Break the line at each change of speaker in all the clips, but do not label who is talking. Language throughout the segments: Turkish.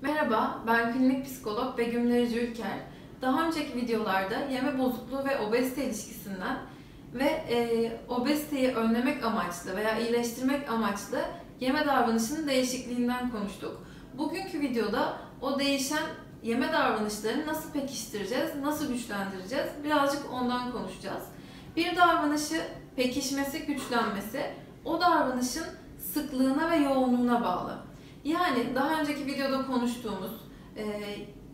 Merhaba, ben klinik psikolog Begüm Nerici Ülker. Daha önceki videolarda yeme bozukluğu ve obezite ilişkisinden ve e, obeziteyi önlemek amaçlı veya iyileştirmek amaçlı yeme davranışının değişikliğinden konuştuk. Bugünkü videoda o değişen yeme davranışlarını nasıl pekiştireceğiz, nasıl güçlendireceğiz birazcık ondan konuşacağız. Bir davranışı pekişmesi, güçlenmesi o davranışın sıklığına ve yoğunluğuna bağlı. Yani daha önceki videoda konuştuğumuz e,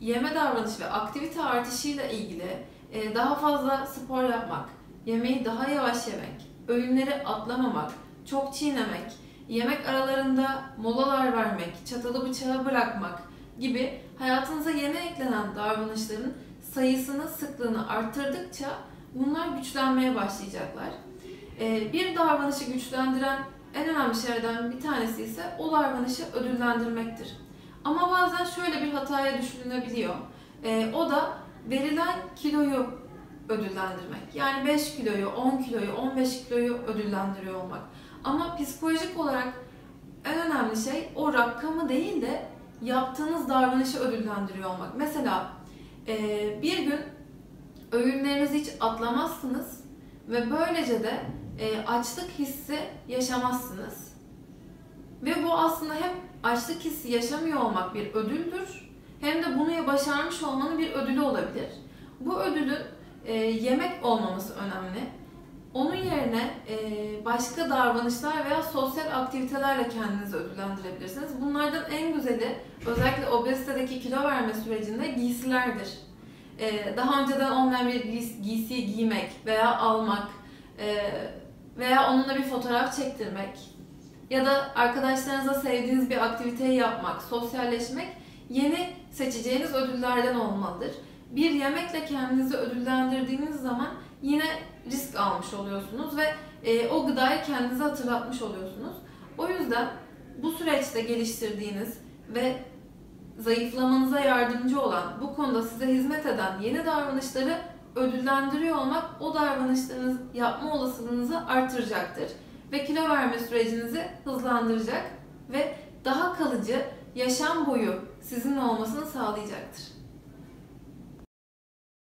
yeme davranış ve aktivite artışıyla ilgili e, daha fazla spor yapmak, yemeği daha yavaş yemek, öğünleri atlamamak, çok çiğnemek, yemek aralarında molalar vermek, çatalı bıçağı bırakmak gibi hayatınıza yeni eklenen davranışların sayısını, sıklığını arttırdıkça bunlar güçlenmeye başlayacaklar. E, bir davranışı güçlendiren en önemli şeylerden bir tanesi ise o davranışı ödüllendirmektir. Ama bazen şöyle bir hataya düşülünebiliyor. E, o da verilen kiloyu ödüllendirmek. Yani 5 kiloyu, 10 kiloyu, 15 kiloyu ödüllendiriyor olmak. Ama psikolojik olarak en önemli şey o rakamı değil de yaptığınız davranışı ödüllendiriyor olmak. Mesela e, bir gün öğünlerinizi hiç atlamazsınız ve böylece de e, açlık hissi yaşamazsınız. Ve bu aslında hem açlık hissi yaşamıyor olmak bir ödüldür hem de bunu başarmış olmanın bir ödülü olabilir. Bu ödülün e, yemek olmaması önemli. Onun yerine e, başka davranışlar veya sosyal aktivitelerle kendinizi ödüllendirebilirsiniz. Bunlardan en güzeli özellikle obezitedeki kilo verme sürecinde giysilerdir. E, daha önceden olmayan bir giysiyi giymek veya almak, e, veya onunla bir fotoğraf çektirmek ya da arkadaşlarınızla sevdiğiniz bir aktiviteyi yapmak, sosyalleşmek yeni seçeceğiniz ödüllerden olmalıdır. Bir yemekle kendinizi ödüllendirdiğiniz zaman yine risk almış oluyorsunuz ve e, o gıdayı kendinize hatırlatmış oluyorsunuz. O yüzden bu süreçte geliştirdiğiniz ve zayıflamanıza yardımcı olan, bu konuda size hizmet eden yeni davranışları ödüllendiriyor olmak o davranışlarınız yapma olasılığınızı artıracaktır. Ve kilo verme sürecinizi hızlandıracak ve daha kalıcı yaşam boyu sizinle olmasını sağlayacaktır.